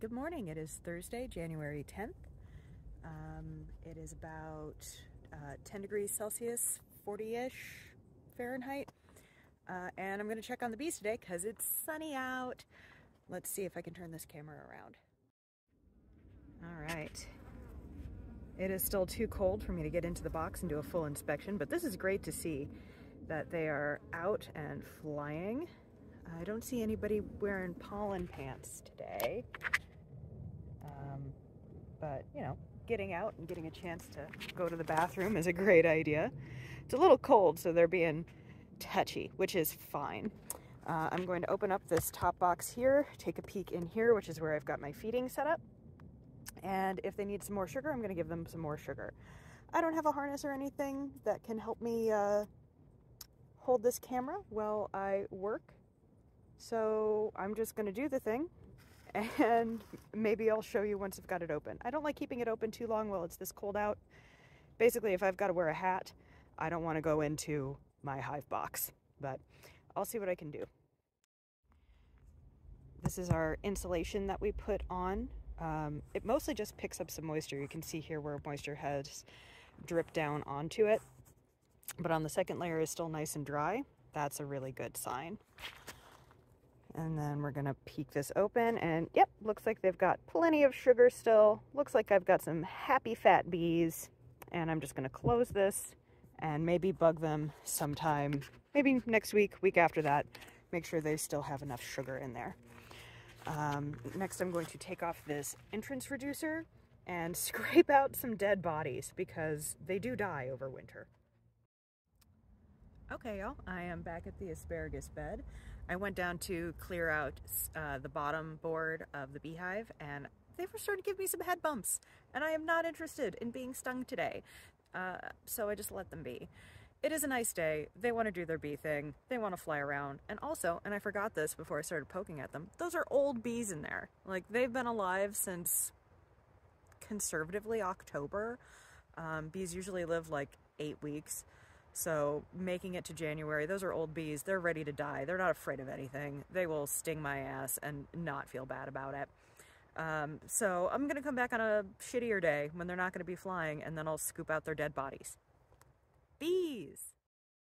good morning. It is Thursday, January 10th. Um, it is about uh, 10 degrees Celsius, 40-ish Fahrenheit. Uh, and I'm going to check on the bees today because it's sunny out. Let's see if I can turn this camera around. All right. It is still too cold for me to get into the box and do a full inspection, but this is great to see that they are out and flying. I don't see anybody wearing pollen pants today. Um, but, you know, getting out and getting a chance to go to the bathroom is a great idea. It's a little cold, so they're being touchy, which is fine. Uh, I'm going to open up this top box here, take a peek in here, which is where I've got my feeding set up. And if they need some more sugar, I'm going to give them some more sugar. I don't have a harness or anything that can help me uh, hold this camera while I work. So I'm just going to do the thing and maybe I'll show you once I've got it open. I don't like keeping it open too long while it's this cold out. Basically, if I've got to wear a hat, I don't want to go into my hive box, but I'll see what I can do. This is our insulation that we put on. Um, it mostly just picks up some moisture. You can see here where moisture has dripped down onto it, but on the second layer is still nice and dry. That's a really good sign. And then we're gonna peek this open and yep, looks like they've got plenty of sugar still. Looks like I've got some happy fat bees and I'm just gonna close this and maybe bug them sometime, maybe next week, week after that, make sure they still have enough sugar in there. Um, next I'm going to take off this entrance reducer and scrape out some dead bodies because they do die over winter. Okay, y'all, I am back at the asparagus bed. I went down to clear out uh, the bottom board of the beehive and they were starting to give me some head bumps and I am not interested in being stung today. Uh, so I just let them be. It is a nice day. They want to do their bee thing. They want to fly around. And also, and I forgot this before I started poking at them, those are old bees in there. Like they've been alive since conservatively October. Um, bees usually live like eight weeks. So making it to January, those are old bees. They're ready to die. They're not afraid of anything. They will sting my ass and not feel bad about it. Um, so I'm going to come back on a shittier day when they're not going to be flying and then I'll scoop out their dead bodies. Bees!